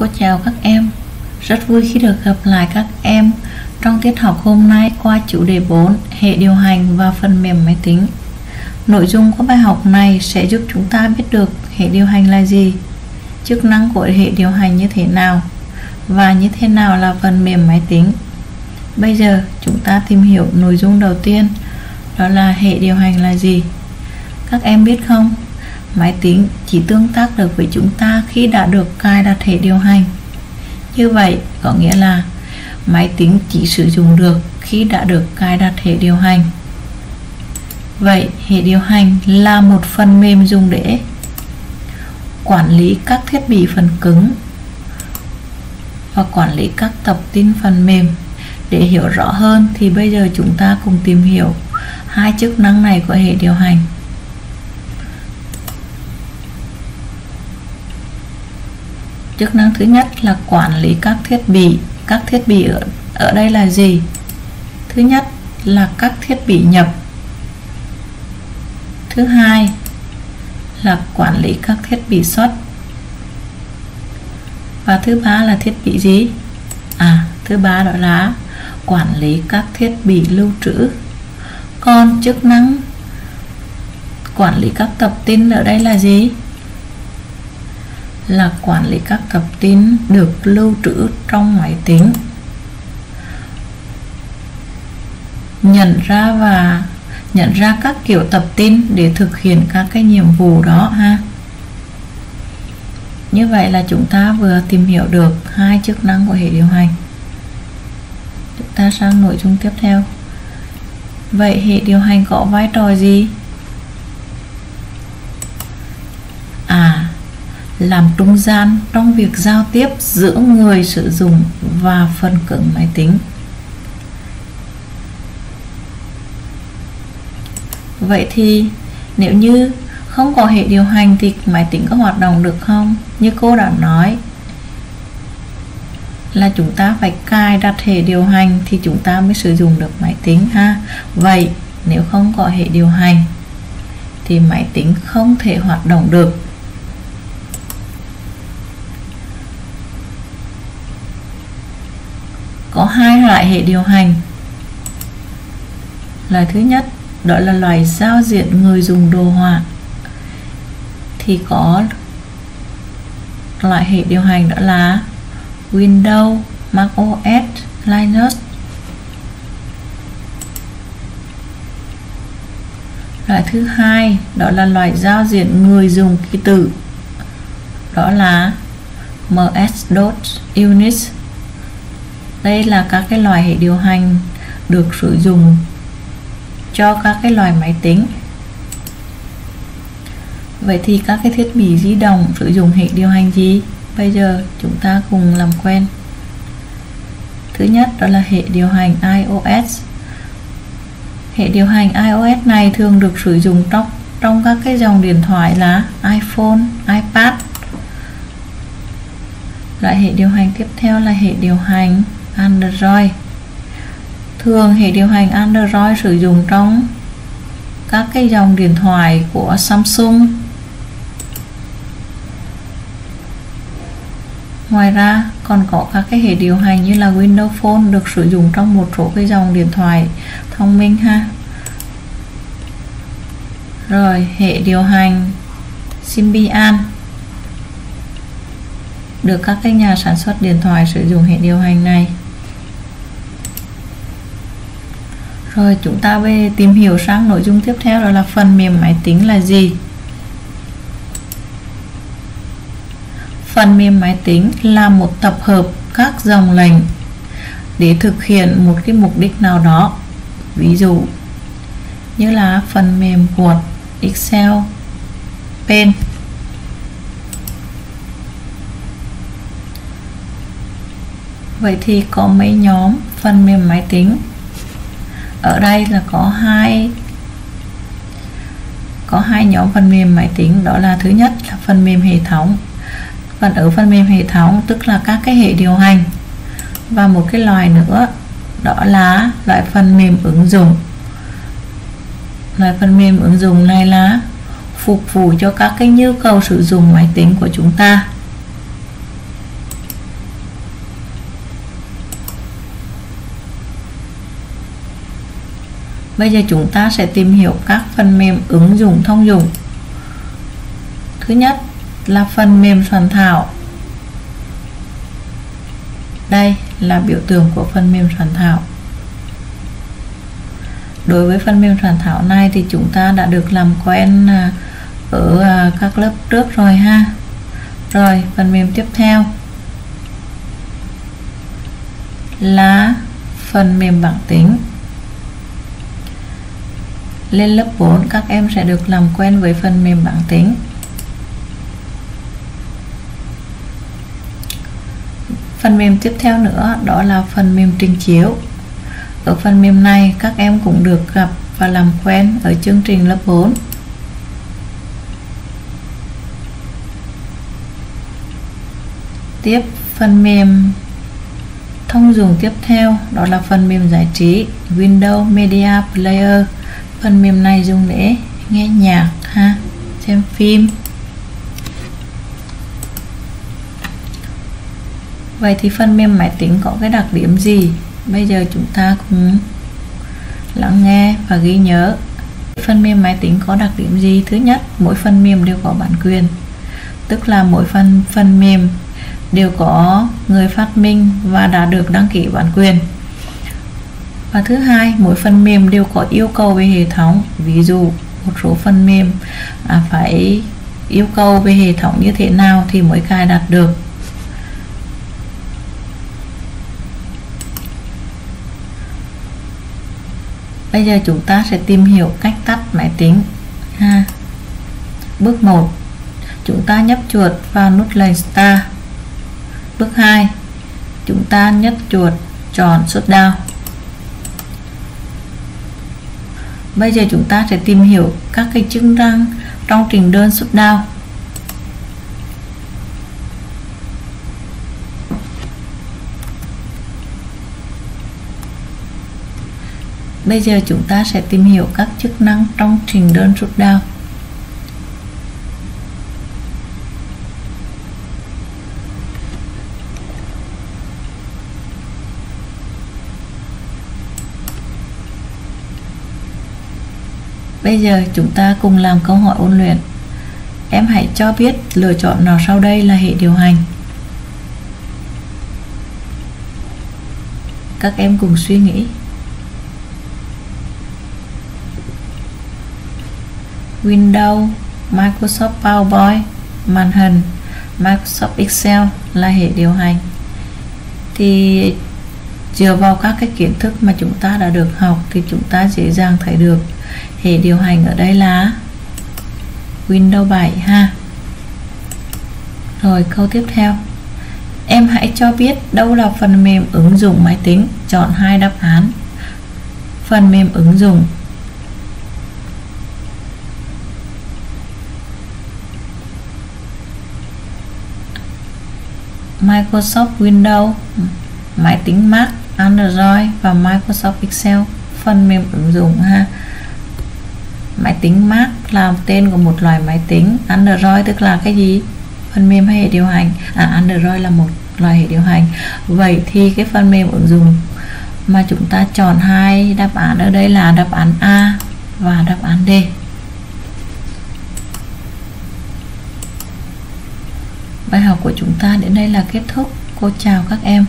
Cô chào các em. Rất vui khi được gặp lại các em trong tiết học hôm nay qua chủ đề 4 Hệ điều hành và phần mềm máy tính. Nội dung của bài học này sẽ giúp chúng ta biết được hệ điều hành là gì, chức năng của hệ điều hành như thế nào, và như thế nào là phần mềm máy tính. Bây giờ, chúng ta tìm hiểu nội dung đầu tiên, đó là hệ điều hành là gì. Các em biết không? Máy tính chỉ tương tác được với chúng ta khi đã được cài đặt hệ điều hành. Như vậy, có nghĩa là máy tính chỉ sử dụng được khi đã được cài đặt hệ điều hành. Vậy, hệ điều hành là một phần mềm dùng để quản lý các thiết bị phần cứng và quản lý các tập tin phần mềm. Để hiểu rõ hơn thì bây giờ chúng ta cùng tìm hiểu hai chức năng này của hệ điều hành. Chức năng thứ nhất là quản lý các thiết bị. Các thiết bị ở, ở đây là gì? Thứ nhất là các thiết bị nhập. Thứ hai là quản lý các thiết bị xuất. Và thứ ba là thiết bị gì? À thứ ba đó là quản lý các thiết bị lưu trữ. Còn chức năng quản lý các tập tin ở đây là gì? Là quản lý các tập tin được lưu trữ trong máy tính. Nhận ra và nhận ra các kiểu tập tin để thực hiện các cái nhiệm vụ đó ha. Như vậy là chúng ta vừa tìm hiểu được hai chức năng của hệ điều hành. Chúng ta sang nội dung tiếp theo. Vậy hệ điều hành có vai trò gì? Làm trung gian trong việc giao tiếp giữa người sử dụng và phần cứng máy tính. Vậy thì nếu như không có hệ điều hành thì máy tính có hoạt động được không? Như cô đã nói, là chúng ta phải cài đặt hệ điều hành thì chúng ta mới sử dụng được máy tính ha. Vậy nếu không có hệ điều hành thì máy tính không thể hoạt động được. Có hai loại hệ điều hành. Là thứ nhất đó là loại giao diện người dùng đồ họa. Thì có loại hệ điều hành đó là Windows, Mac OS, Linux. Loại thứ hai đó là loại giao diện người dùng ký tự. Đó là MS-DOS Unix đây là các cái loại hệ điều hành được sử dụng cho các cái loại máy tính. Vậy thì các cái thiết bị di động sử dụng hệ điều hành gì? Bây giờ chúng ta cùng làm quen. Thứ nhất đó là hệ điều hành iOS. Hệ điều hành iOS này thường được sử dụng trong trong các cái dòng điện thoại là iPhone, iPad. Loại hệ điều hành tiếp theo là hệ điều hành Android thường hệ điều hành Android sử dụng trong các cái dòng điện thoại của Samsung Ngoài ra, còn có các cái hệ điều hành như là Windows Phone được sử dụng trong một số cái dòng điện thoại thông minh ha. Rồi, hệ điều hành Symbian được các cái nhà sản xuất điện thoại sử dụng hệ điều hành này. Rồi chúng ta về tìm hiểu sang nội dung tiếp theo đó là phần mềm máy tính là gì? Phần mềm máy tính là một tập hợp các dòng lệnh để thực hiện một cái mục đích nào đó. Ví dụ như là phần mềm Word, Excel, Paint. Vậy thì có mấy nhóm phần mềm máy tính ở đây là có hai có hai nhóm phần mềm máy tính. Đó là thứ nhất là phần mềm hệ thống. Còn ở phần mềm hệ thống, tức là các cái hệ điều hành. Và một cái loại nữa, đó là loại phần mềm ứng dụng. Loại phần mềm ứng dụng này là phục vụ cho các cái nhu cầu sử dụng máy tính của chúng ta. Bây giờ chúng ta sẽ tìm hiểu các phần mềm ứng dụng thông dụng. Thứ nhất là phần mềm soạn thảo. Đây là biểu tượng của phần mềm soạn thảo. Đối với phần mềm soạn thảo này thì chúng ta đã được làm quen à, ở à, các lớp trước rồi ha. Rồi, phần mềm tiếp theo là phần mềm bảng tính lên lớp 4 các em sẽ được làm quen với phần mềm bảng tính. Phần mềm tiếp theo nữa, đó là phần mềm trình chiếu. Ở phần mềm này, các em cũng được gặp và làm quen ở chương trình lớp 4 tiếp phần mềm thông dụng tiếp theo, đó là phần mềm giải trí Windows Media Player phần mềm này dùng để nghe nhạc, ha, xem phim. Vậy thì phần mềm máy tính có cái đặc điểm gì? Bây giờ chúng ta cùng lắng nghe và ghi nhớ. Phần mềm máy tính có đặc điểm gì? Thứ nhất, mỗi phần mềm đều có bản quyền. Tức là mỗi phần phần mềm đều có người phát minh và đã được đăng ký bản quyền và thứ hai mỗi phần mềm đều có yêu cầu về hệ thống. Ví dụ một số phần mềm à, phải yêu cầu về hệ thống như thế nào thì mới cài đặt được. Bây giờ chúng ta sẽ tìm hiểu cách tắt máy tính. Ha. Bước 1 chúng ta nhấp chuột vào nút lệnh Start bước 2 chúng ta nhấp chuột chọn shutdown bây giờ chúng ta sẽ tìm hiểu các cái chức năng trong trình đơn shutdown Bây giờ chúng ta sẽ tìm hiểu các chức năng trong trình đơn rút đao. Bây giờ chúng ta cùng làm câu hỏi ôn luyện. Em hãy cho biết lựa chọn nào sau đây là hệ điều hành. Các em cùng suy nghĩ. Windows, Microsoft PowerPoint, màn hình, Microsoft Excel là hệ điều hành thì dựa vào các cái kiến thức mà chúng ta đã được học thì chúng ta dễ dàng thấy được hệ điều hành ở đây là Windows 7 ha. Rồi câu tiếp theo. Em hãy cho biết đâu là phần mềm ứng dụng máy tính. Chọn hai đáp án. Phần mềm ứng dụng. Microsoft Windows, máy tính Mac, Android và Microsoft Excel. Phần mềm ứng dụng ha máy tính Mac, là tên của một loại máy tính Android, tức là cái gì? Phần mềm hay hệ điều hành? À Android là một loại hệ điều hành. Vậy thì cái phần mềm ứng dụng mà chúng ta chọn hai đáp án ở đây là đáp án A và đáp án D. Bài học của chúng ta đến đây là kết thúc. Cô chào các em.